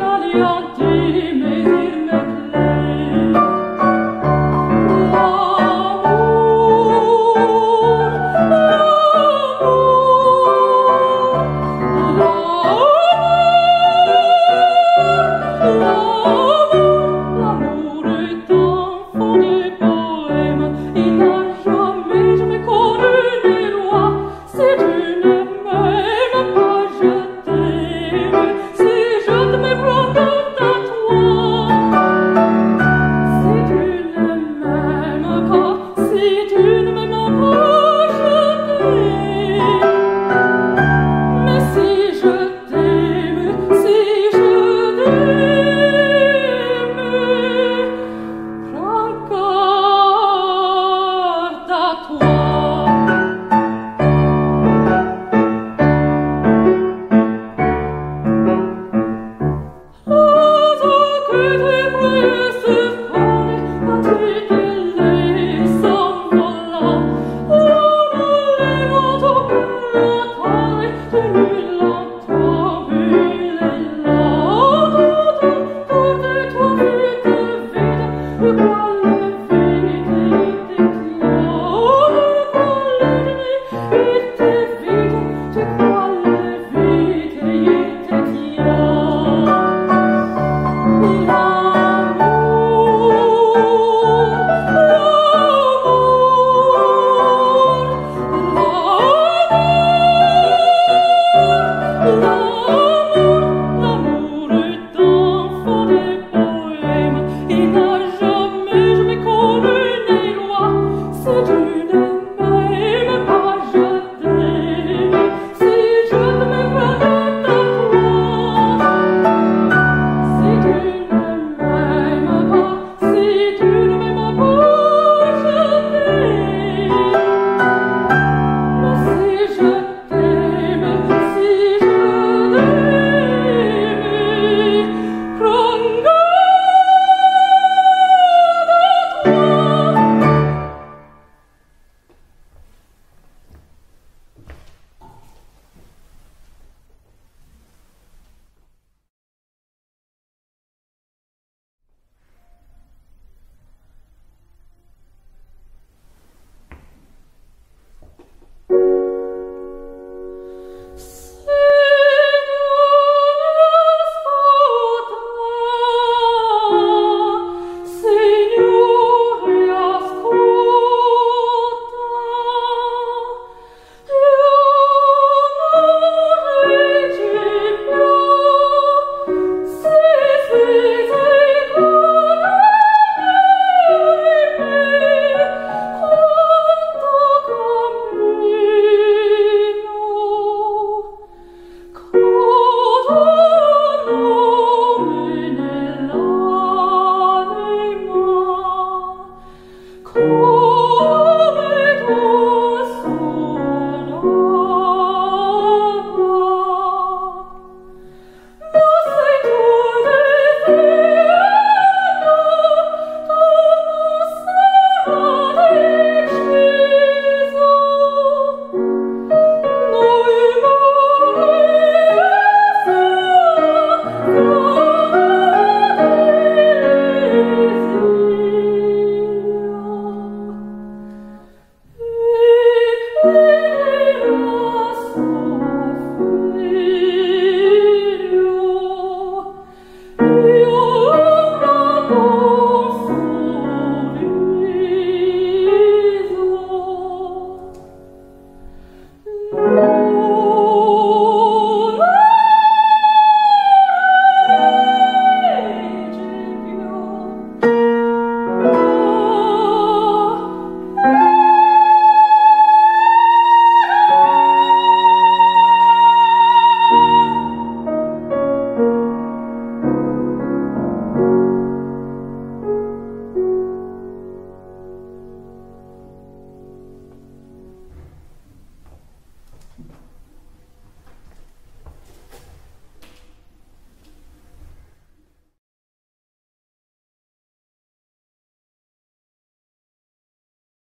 到底